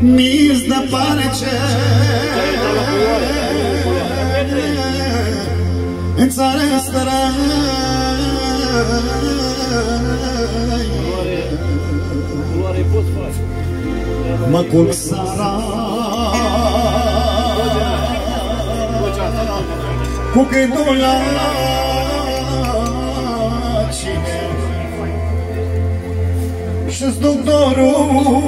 mi-ți dă parce În țară stărai Mă culc sara Cu gândul la cine. Și-ți doctorul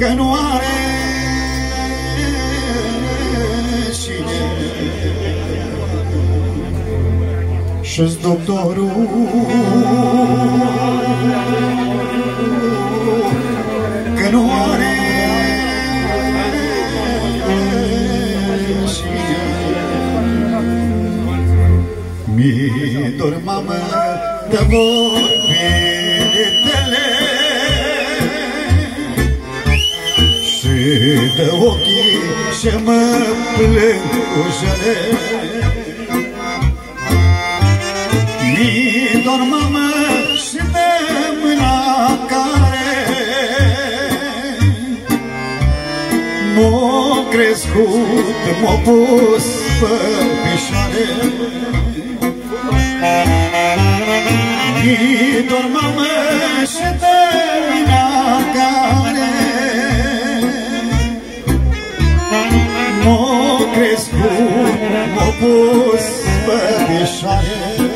Că nu are cine Și-ți doctorul. Că nu are Mi dor mamă de vorbitele Și de ochii ce mă plâng cu jale Mi dor mamă și de mâna care M-a crescut, m-a pus pe picioare. Mi dor mamă crescut, m-a pus pe picioare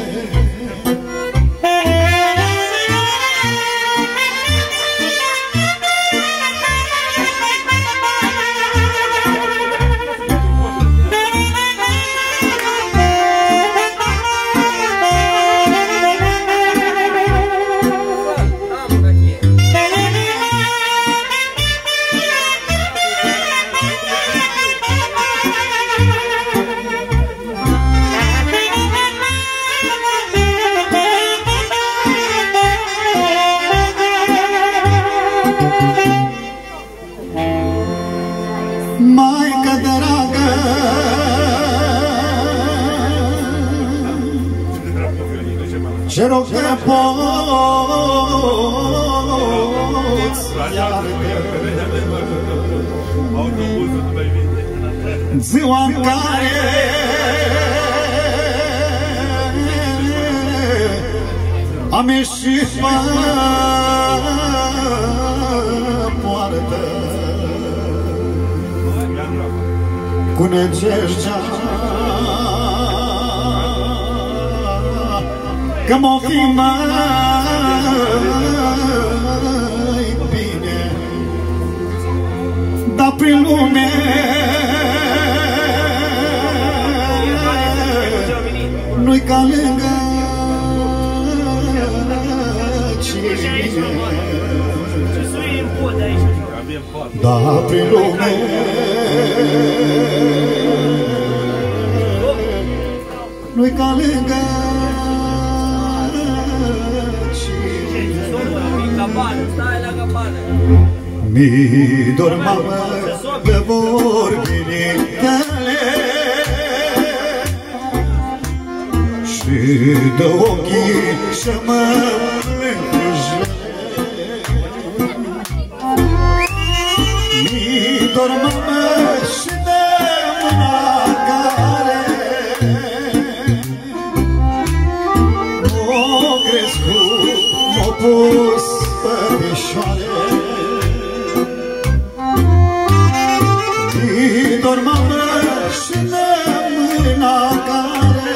Ce rog că poți Ziua în care Am ieșit pe poartă. Cu nădejdea Că m-o fi mai bine. Dar prin lume Nu-i ca lângă cine Da, prin lume Nu-i ca lângă Mi dor mamă de vorbile tale. Și de ochii ce mă plâng Mi dor picioare Mi dor mamă și de mâna care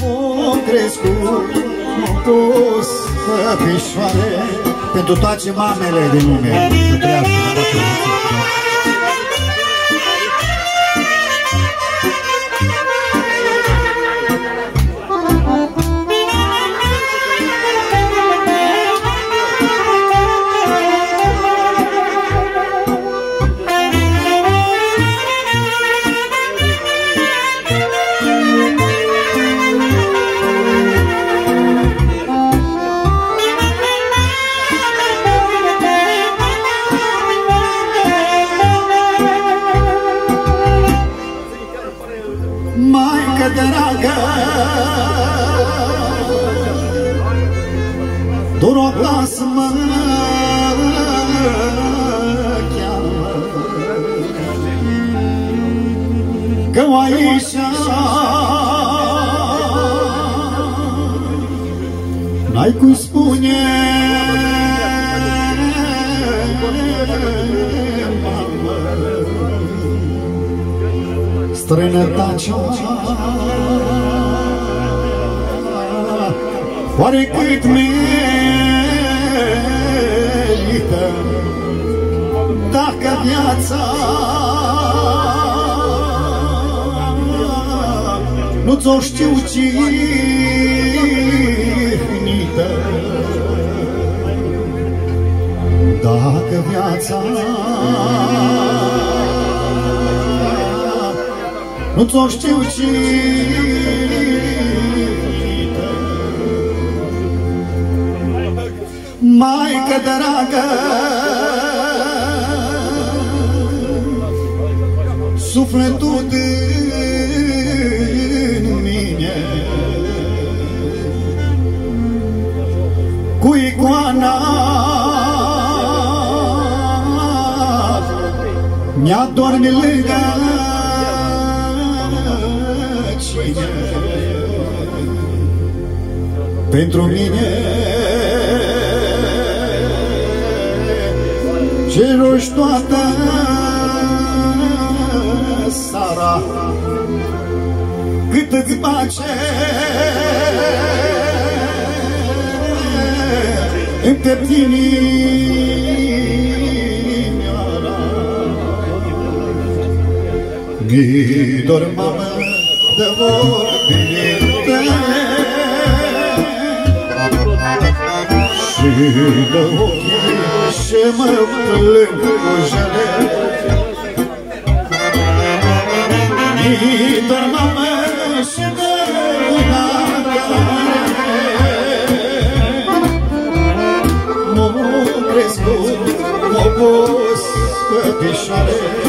M-a crescut, m-a pus pe picioare Pentru toate mamele din lume Să trăiască Doar acasă mă cheamă Că aici N-ai cum spune. Străinătatea. Oare cât merită Dacă viața Nu ți-o știu cihnită Dacă viața Nu ți-o știu cihnită Maică dragă Sufletul din mine. Cu icoana Mi-a dormit lângă cine? Pentru mine Ceruși toată sara Cât îți place Întept inimioara Mi dor mamă de vorbire. Tale Și de ochii și mă plâng cu jale Mi dor mamă și de luna M-a crescut, m-a pus pe picioare